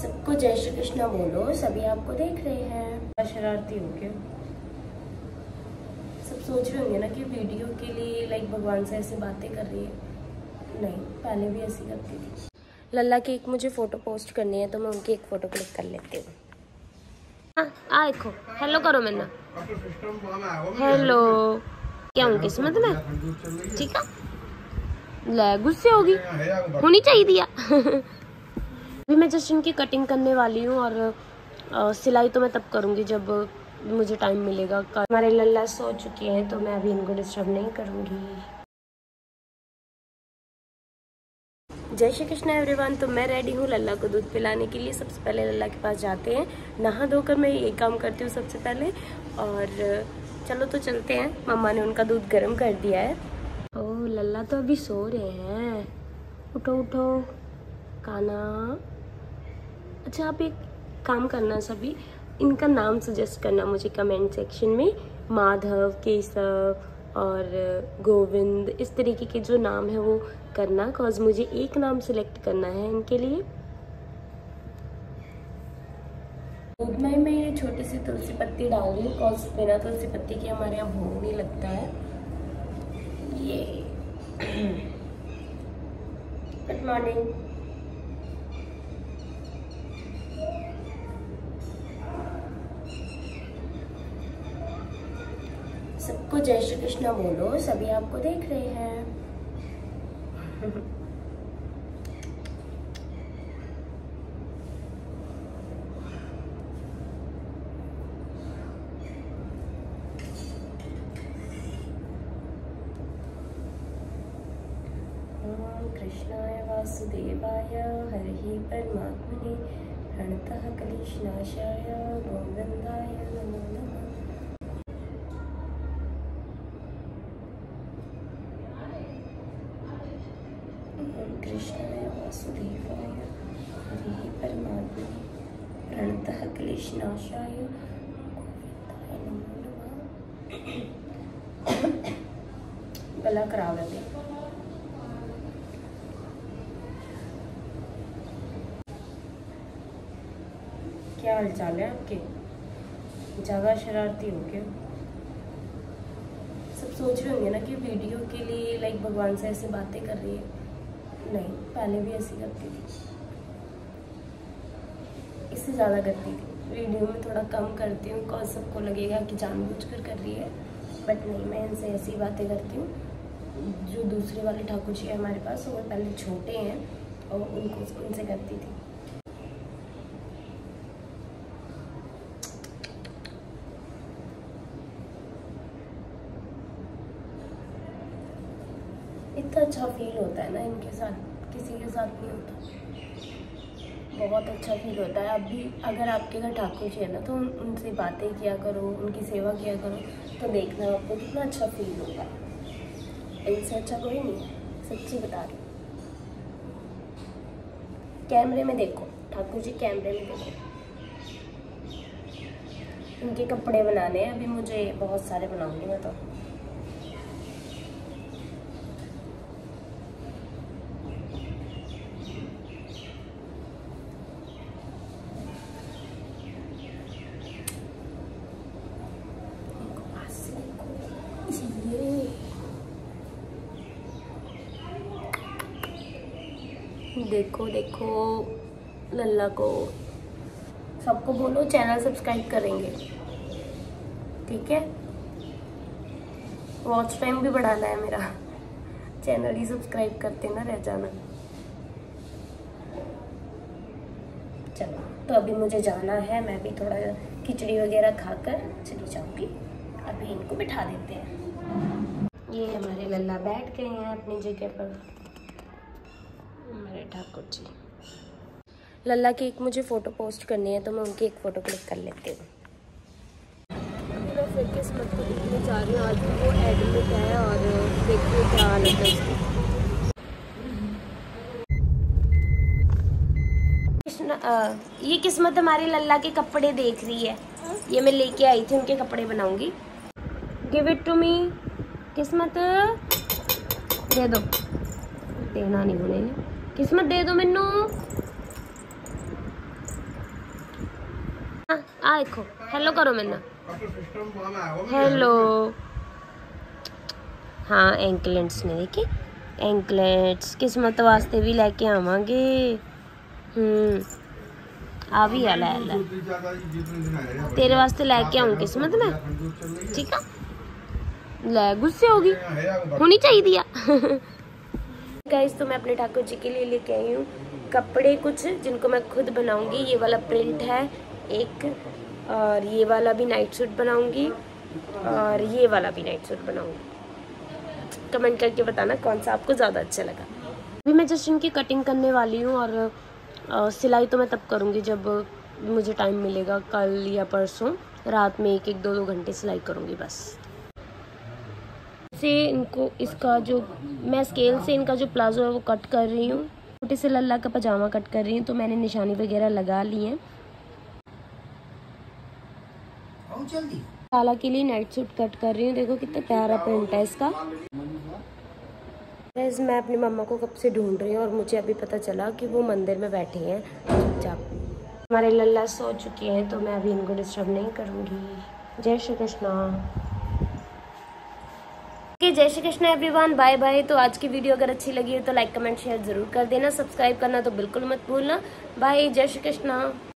सबको जय श्री कृष्णा बोलो सभी आपको देख रहे हैं। शरारती हो क्या? सब सोच रहे होंगे ना कि वीडियो के लिए लाइक भगवान से ऐसे बातें कर रही है। नहीं पहले भी ऐसी करती थी। लल्ला की एक मुझे फ़ोटो पोस्ट करनी है तो मैं उनकी एक फ़ोटो क्लिक कर लेती हूँ। हाँ, आ देखो। हेलो करो मैंने हेलो क्या हूँ किस्मत में? ठीक है। ले गुस्से होगी। होनी चाहिए अभी मैं जस्ट इनकी कटिंग करने वाली हूँ और सिलाई तो मैं तब करूँगी जब मुझे टाइम मिलेगा। हमारे लल्ला सो चुके हैं तो मैं अभी इनको डिस्टर्ब नहीं करूँगी। जय श्री कृष्ण एवरीवन तो मैं रेडी हूँ लल्ला को दूध पिलाने के लिए। सबसे पहले लल्ला के पास जाते हैं। नहा धोकर मैं ये काम करती हूँ सबसे पहले। और, चलो तो चलते हैं। मम्मा ने उनका दूध गर्म कर दिया है। ओह लल्ला तो अभी सो रहे हैं। उठो उठो। काना अच्छा आप एक काम करना सभी। इनका नाम सजेस्ट करना मुझे कमेंट सेक्शन में। माधव, केशव और गोविंद, इस तरीके के जो नाम है वो करना। कॉज मुझे एक नाम सिलेक्ट करना है इनके लिए। में, मैं ये छोटी सी तुलसी पत्ती डाल रही हूँ कॉज बिना तुलसी पत्ती के हमारे यहाँ भोग नहीं लगता है। ये। गुड मॉर्निंग सबको जय श्री कृष्ण बोलो, सभी आपको देख रहे हैं। कृष्णाय वासुदेवाय, हरि परमात्मने प्रणतः कलिशनाशाय, गोविन्दाय नमो नमः कृष्णाय वासुदेवाय हरि परमात्मने प्रणतः क्लेशनाशाय गोविन्दाय नमो नमः है क्या हाल चाल है आपके? ज़्यादा शरारती हो क्या? सब सोच रहे होंगे ना कि वीडियो के लिए लाइक भगवान से ऐसे बातें कर रही है। नहीं, पहले भी ऐसी करती थी। इससे ज़्यादा करती थी। वीडियो में थोड़ा कम करती हूँ, कॉल सबको लगेगा कि जानबूझ कर रही है। बट नहीं, मैं इनसे ऐसी बातें करती हूँ, जो दूसरे वाले ठाकुर जी हमारे पास, वो पहले छोटे हैं और उनको, उनसे करती थी। इतना अच्छा फील होता है ना इनके साथ किसी के साथ नहीं होता बहुत अच्छा फील होता है। अभी अगर आपके घर ठाकुर जी है ना तो उन, उनसे बातें किया करो उनकी सेवा किया करो तो देखना आपको कितना अच्छा फील होगा। इनसे अच्छा कोई नहीं सच्ची बता रही कैमरे में देखो ठाकुर जी कैमरे में देखो। इनके कपड़े बनाने हैं अभी मुझे बहुत सारे बनाऊँगी मैं तो। देखो देखो, लल्ला को। सबको बोलो चैनल सब्सक्राइब करेंगे। ठीक है? वॉच टाइम भी बढ़ाना है मेरा। चैनल ही सब्सक्राइब करते ना, रह जाना। चलो तो अभी मुझे जाना है। मैं भी थोड़ा खिचड़ी वगैरह खाकर चली जाऊँगी। अभी इनको बिठा देते हैं। ये हमारे लल्ला बैठ गए हैं अपनी जगह पर। हमारे ठाकुर जी। लल्ला की एक मुझे फ़ोटो पोस्ट करनी है तो मैं उनकी एक फ़ोटो क्लिक कर लेती हूँ। मैं फिर किस्मत को देखने जा रही हूँ। आज वो एडमिट है और देखिए क्या हालत है उसकी ये किस्मत हमारे लल्ला के कपड़े देख रही है। ये मैं लेके आई थी उनके कपड़े बनाऊँगी। गिव इट टू मी किस्मत। दे दो। देना नहीं उन्हें। किस्मत दे दो मैनू। हाँ, आखो देखो। हेलो करो मैंने। हेलो हाँ एंकलेंट्स ने देखे। एंकलेंट्स किस्मत वास्ते भी लैके आवे हम्म। आ भी आ ला ला। तेरे वास्ते लैके आऊ किस्मत मैं ठीक है? लै, गुस्से होगी। होनी चाहिए गाइस तो मैं अपने ठाकुर जी के लिए लेके आई हूँ कपड़े कुछ, जिनको मैं खुद बनाऊँगी। ये वाला प्रिंट है एक, और ये वाला भी नाइट सूट बनाऊँगी, और ये वाला भी नाइट सूट बनाऊँगी। कमेंट करके बताना कौन सा आपको ज़्यादा अच्छा लगा। अभी मैं जस्ट इनकी कटिंग करने वाली हूँ, और सिलाई तो मैं तब करूँगी जब मुझे टाइम मिलेगा कल या परसों। रात में एक एक दो दो घंटे सिलाई करूँगी बस। से इनको इसका जो मैं स्केल से इनका जो प्लाजो है वो कट कर रही हूँ। छोटे से लल्ला का पजामा कट कर रही हूँ तो मैंने निशानी वगैरह लगा ली है। काला के लिए नाइट सूट कट कर रही हूँ देखो कितना प्यारा प्रिंट है इसका। मैं अपनी मम्मा को कब से ढूंढ रही हूँ और मुझे अभी पता चला कि वो मंदिर में बैठे हैं। चुपचाप। हमारे लल्ला सो चुके हैं तो मैं अभी इनको डिस्टर्ब नहीं करूँगी। जय श्री कृष्णा। ओके, जय Shri Krishna everyone bye bye तो आज की वीडियो अगर अच्छी लगी हो तो लाइक कमेंट शेयर ज़रूर कर देना। सब्सक्राइब करना तो बिल्कुल मत भूलना। बाय जय श्री कृष्णा।